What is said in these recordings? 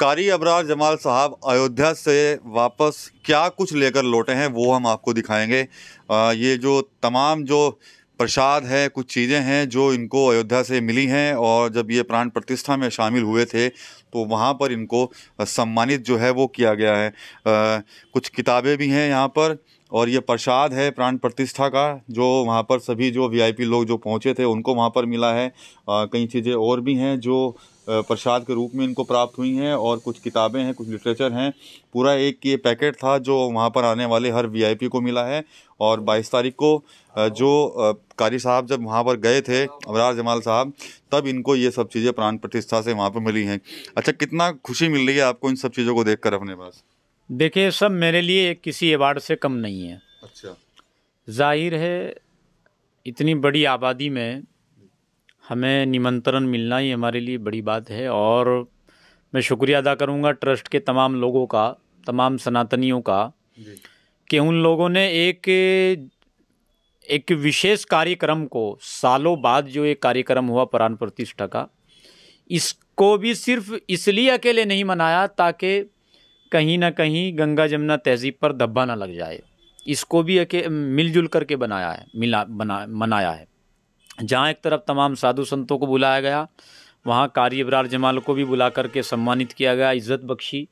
कारी अबरार जमाल साहब अयोध्या से वापस क्या कुछ लेकर लौटे हैं वो हम आपको दिखाएँगे। आ, ये जो तमाम जो प्रसाद है कुछ चीज़ें हैं जो इनको अयोध्या से मिली हैं और जब ये प्राण प्रतिष्ठा में शामिल हुए थे तो वहाँ पर इनको सम्मानित जो है वो किया गया है। आ, कुछ किताबें भी हैं यहाँ पर और ये प्रसाद है प्राण प्रतिष्ठा का जो वहाँ पर सभी जो वीआईपी लोग जो पहुँचे थे उनको वहाँ पर मिला है। कई चीज़ें और भी हैं जो प्रसाद के रूप में इनको प्राप्त हुई हैं और कुछ किताबें हैं कुछ लिटरेचर हैं। पूरा एक ये पैकेट था जो वहाँ पर आने वाले हर वीआईपी को मिला है और 22 तारीख को जो कारी साहब जब वहाँ पर गए थे अबरार जमाल साहब तब इनको ये सब चीज़ें प्राण प्रतिष्ठा से वहाँ पर मिली हैं। अच्छा कितना खुशी मिल रही है आपको इन सब चीज़ों को देख कर अपने पास? देखिए सब मेरे लिए किसी अवार्ड से कम नहीं है। अच्छा। ज़ाहिर है इतनी बड़ी आबादी में हमें निमंत्रण मिलना ही हमारे लिए बड़ी बात है और मैं शुक्रिया अदा करूँगा ट्रस्ट के तमाम लोगों का तमाम सनातनियों का कि उन लोगों ने एक एक विशेष कार्यक्रम को सालों बाद जो एक कार्यक्रम हुआ प्राण प्रतिष्ठा का इसको भी सिर्फ़ इसलिए अकेले नहीं मनाया ताकि कहीं ना कहीं गंगा जमुना तहजीब पर धब्बा ना लग जाए। इसको भी अके मिलजुल करके बनाया है मिला बना मनाया है। जहाँ एक तरफ़ तमाम साधु संतों को बुलाया गया वहाँ कारी अबरार जमाल को भी बुला करके सम्मानित किया गया इज़्ज़त बख्शी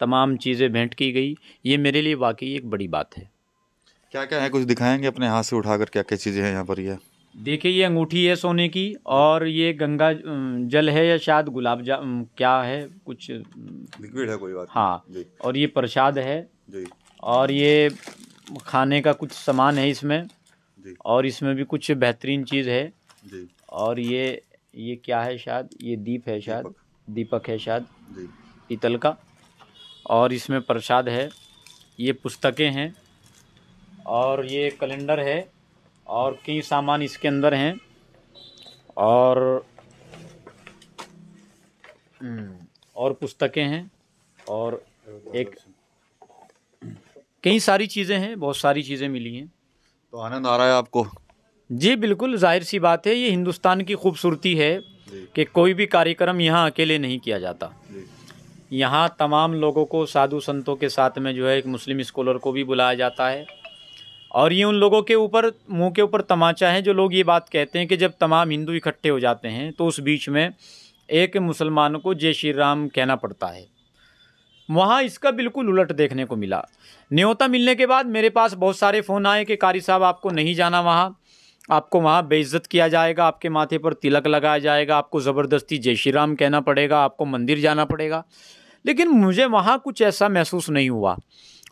तमाम चीज़ें भेंट की गई। ये मेरे लिए वाकई एक बड़ी बात है। क्या क्या है? कुछ दिखाएँगे अपने हाथ से उठाकर क्या क्या चीज़ें हैं यहाँ पर? यह देखिए ये अंगूठी है सोने की और ये गंगा जल है या शायद गुलाब जा क्या है? कुछ लिक्विड है कोई बात हाँ और ये प्रसाद है। जी। और ये खाने का कुछ सामान है इसमें। और इसमें भी कुछ बेहतरीन चीज़ है। और ये ये क्या है शायद? ये दीप है शायद। दीपक। है शायद। पीतल का। और इसमें प्रसाद है। ये पुस्तकें हैं। और ये कैलेंडर है। और कई सामान इसके अंदर हैं। और हम्म, और पुस्तकें हैं। और एक कई सारी चीज़ें हैं। बहुत सारी चीज़ें मिली हैं। तो आनंद आ रहा है आपको? जी बिल्कुल ज़ाहिर सी बात है ये हिंदुस्तान की खूबसूरती है कि कोई भी कार्यक्रम यहाँ अकेले नहीं किया जाता। यहाँ तमाम लोगों को साधु संतों के साथ में जो है एक मुस्लिम स्कॉलर को भी बुलाया जाता है। और ये उन लोगों के ऊपर मुँह के ऊपर तमाचा है जो लोग ये बात कहते हैं कि जब तमाम हिंदू इकट्ठे हो जाते हैं तो उस बीच में एक मुसलमान को जय श्री राम कहना पड़ता है। वहाँ इसका बिल्कुल उलट देखने को मिला। न्योता मिलने के बाद मेरे पास बहुत सारे फ़ोन आए कि कारी साहब, आपको नहीं जाना वहाँ। आपको वहाँ बेइज्जत किया जाएगा, आपके माथे पर तिलक लगाया जाएगा, आपको ज़बरदस्ती जय श्री राम कहना पड़ेगा, आपको मंदिर जाना पड़ेगा। लेकिन मुझे वहाँ कुछ ऐसा महसूस नहीं हुआ।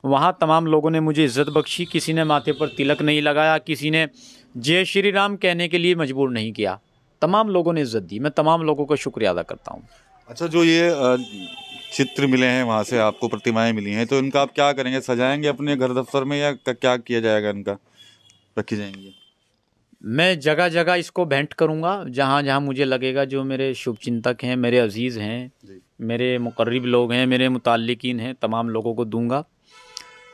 वहाँ तमाम लोगों ने मुझे इज़्ज़त बख्शी, किसी ने माथे पर तिलक नहीं लगाया, किसी ने जय श्री राम कहने के लिए मजबूर नहीं किया। तमाम लोगों ने इज़्ज़त दी। मैं तमाम लोगों का शुक्रिया अदा करता हूँ। अच्छा जो ये चित्र मिले हैं वहाँ से आपको प्रतिमाएँ मिली हैं तो इनका आप क्या करेंगे? सजाएँगे अपने घर दफ्तर में या क्या किया जाएगा इनका? रखी जाएँगी। मैं जगह जगह इसको भेंट करूँगा जहाँ जहाँ मुझे लगेगा जो मेरे शुभ चिंतक हैं मेरे अज़ीज़ हैं मेरे मुकर्रब लोग हैं मेरे मुतलकिन हैं तमाम लोगों को दूँगा।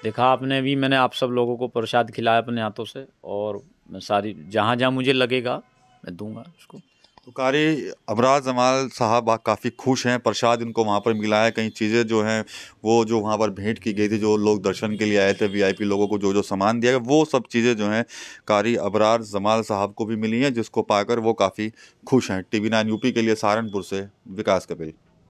देखा आपने भी मैंने आप सब लोगों को प्रसाद खिलाया अपने हाथों से और मैं सारी जहाँ जहाँ मुझे लगेगा मैं दूँगा उसको। तो कारी अमराज जमाल साहब काफ़ी खुश हैं, प्रसाद इनको वहाँ पर मिला है कई चीज़ें जो हैं, वो जो वहाँ पर भेंट की गई थी, जो लोग दर्शन के लिए आए थे वीआईपी लोगों को जो जो सामान दिया गया, वो सब चीज़ें जो हैं, कारी अबरार जमाल साहब को भी मिली हैं, जिसको पाकर वो काफ़ी खुश हैं। टी वी नाइन यूपी के लिए सहारनपुर से विकास कपिल